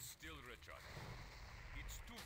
Still, Richard. It's too